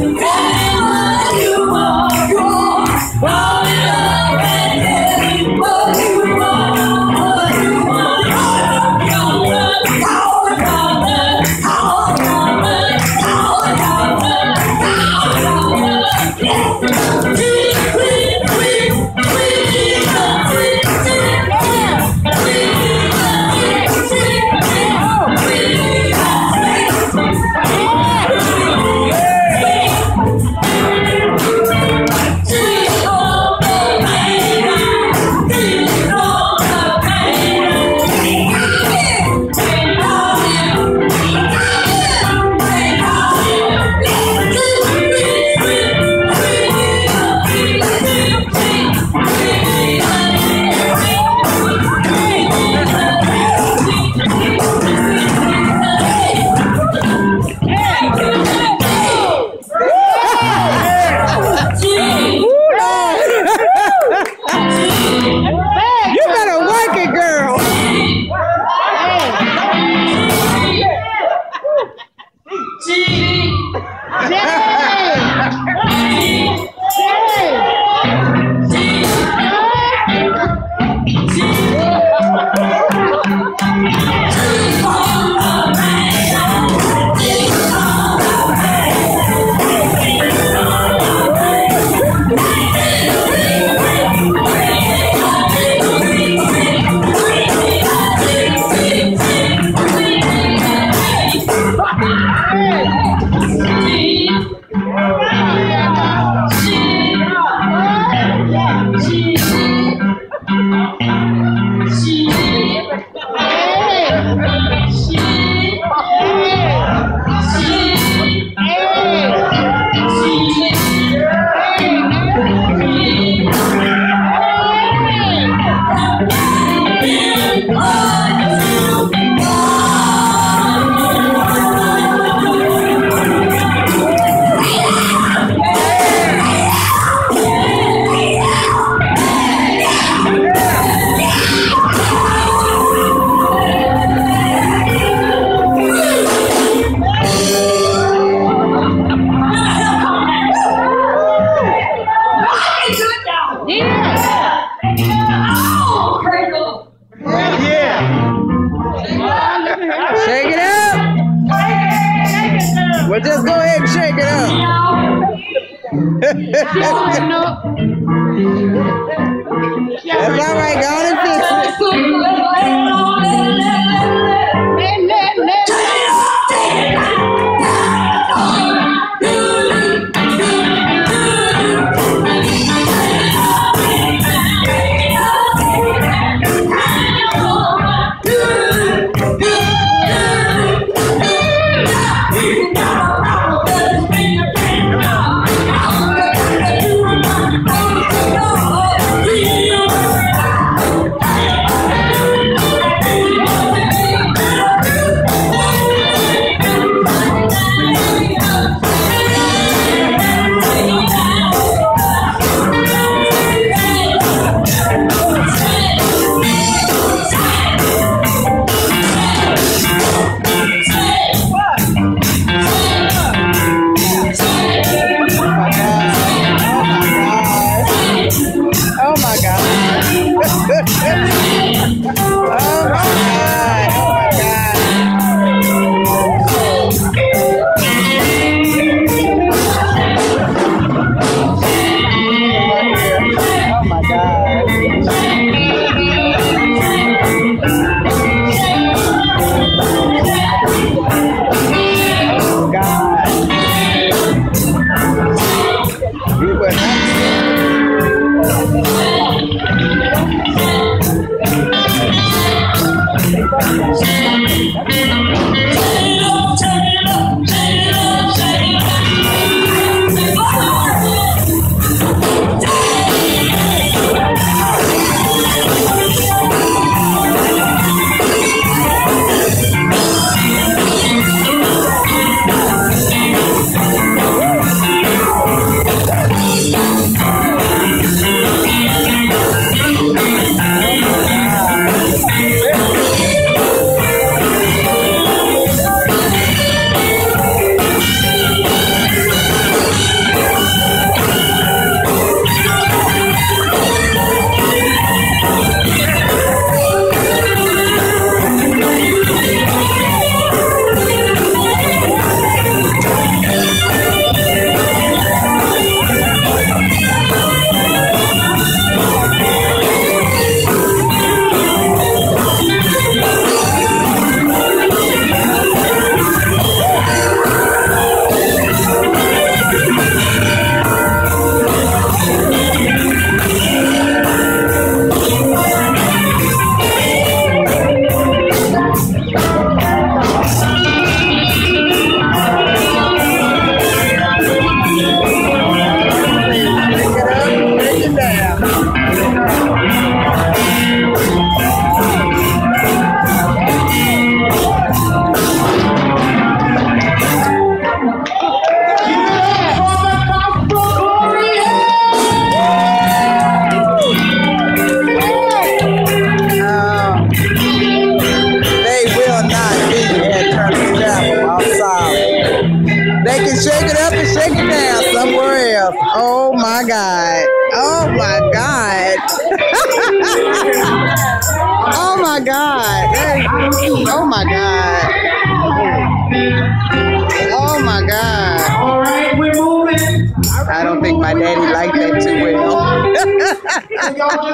You Shake up. Well, just go ahead and shake it up. That's all right. Go on and fix it. shake it up and shake it down somewhere else. Oh my God. Oh my God. oh my God. Oh my God. Oh my God. All right, we're moving. I don't think my daddy liked that too well.